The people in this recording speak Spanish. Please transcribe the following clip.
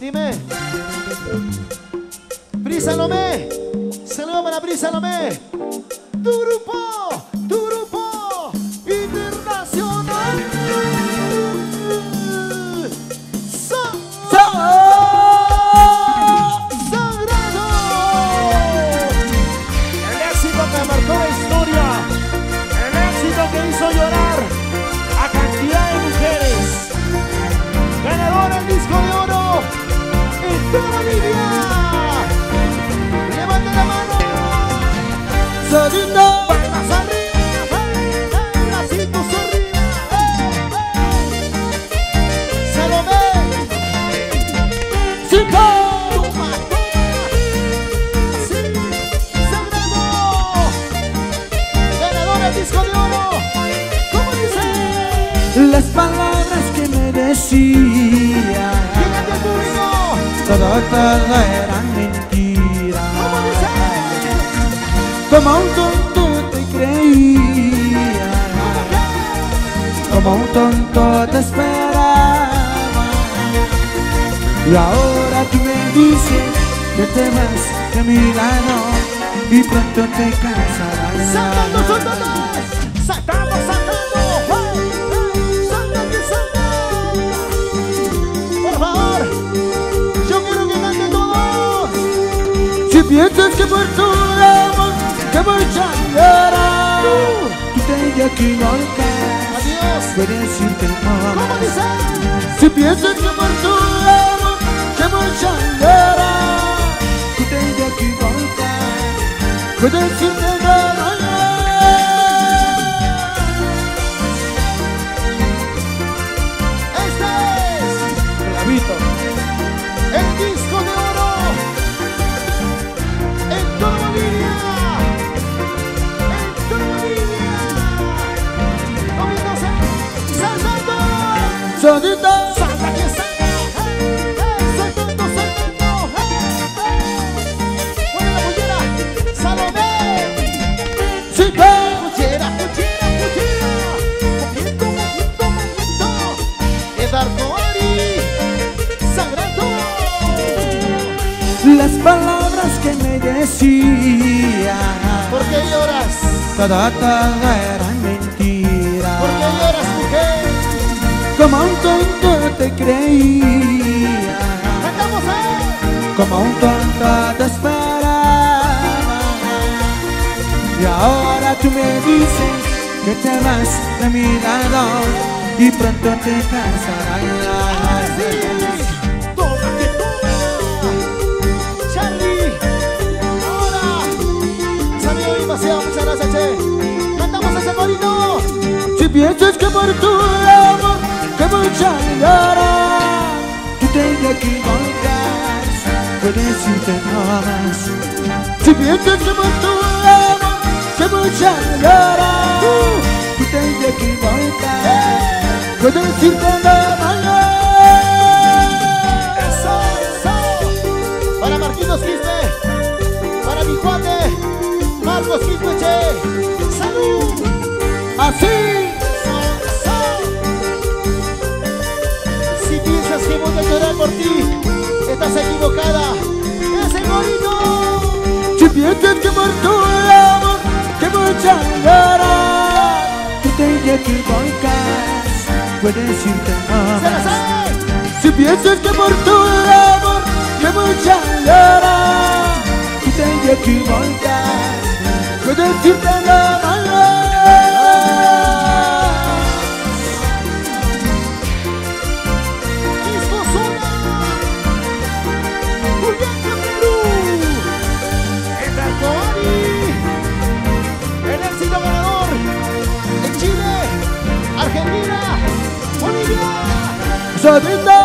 Dime. Brisa Lomé. Saludos para Brisa Lomé. Tu grupo. Las palabras que me decía. Todo, todo. ¿Cómo dice? Como un tonto te creía. Como un tonto te esperaba. Y ahora tú me dices que te vas de mi lado y pronto te cansarás. Saltando, Si piensas que por tu amor te voy a llorar, tú te equivocas. Adiós. Puedes decirte ¿Cómo no. dice? Si piensas que por tu amor te voy a llorar, tú te equivocas. Puedes decirte Solito. Salta que salta, hey, hey, saltando, saltando, hey, hey. Mueve la pollera, Salomé. Chico. Pollera, pollera, pollera. Moviendo, moviendo, moviendo. Eduardo Ari, Sagrado. Las palabras que me decía. ¿Por qué lloras? Todo, todo eran Como un tonto te creía, como un tonto te esperaba. Y ahora tú me dices que te vas de mi lado y pronto te cansarás. Muchas gracias, che. Cantamos ese corito. Si piensas que por tu amor te voy a llorar, tú te equivocas, puedes decirte no más. Si piensas que por tu amor te voy a llorar, tú te equivocas, puedes decirte no más. Eso, eso. Para Marquitos Quispe. Para mi cuate. Marcos Quispe, che. Salud. Así, tú te equivocas, puedes la más. Si piensas que por tu amor me voy a llorar, tú te equivocas, puedes decirte 감사드린다.